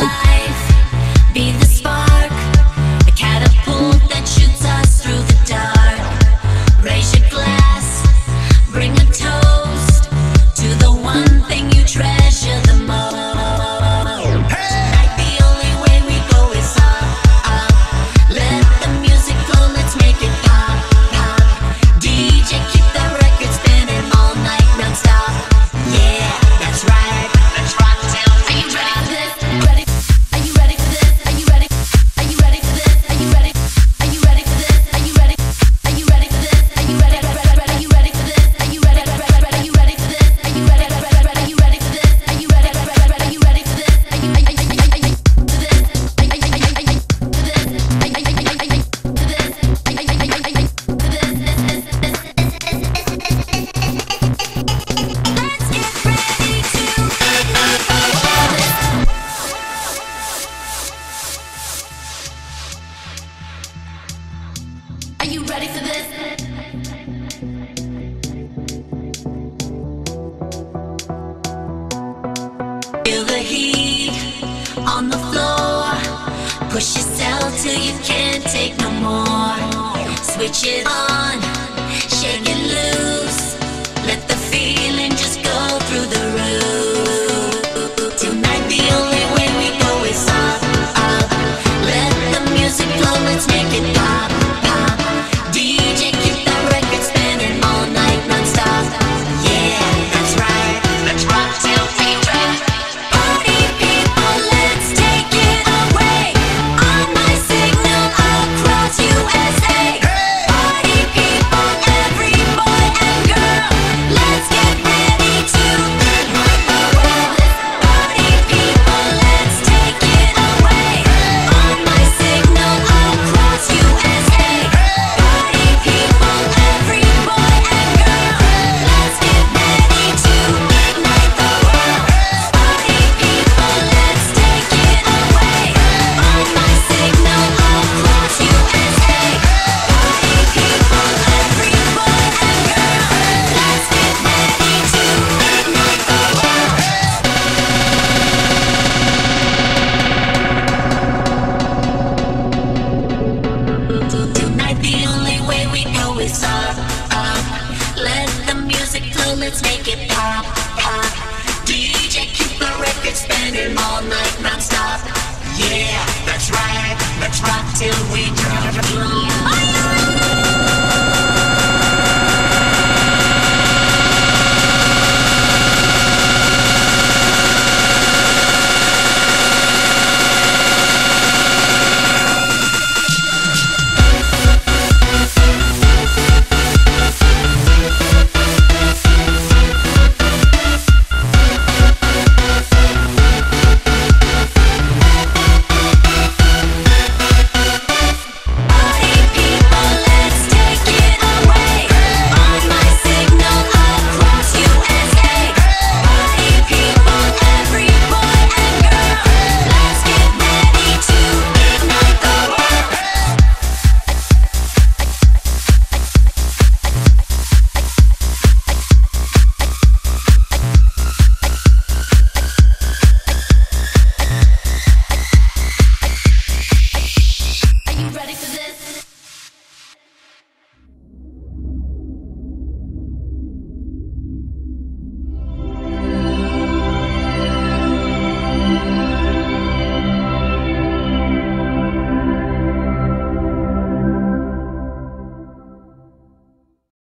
Bye. till you can't take no more. Switch it on. make it pop, pop. DJ, keep the record spinning all night non-stop. Yeah, that's right, that's right. till we drop.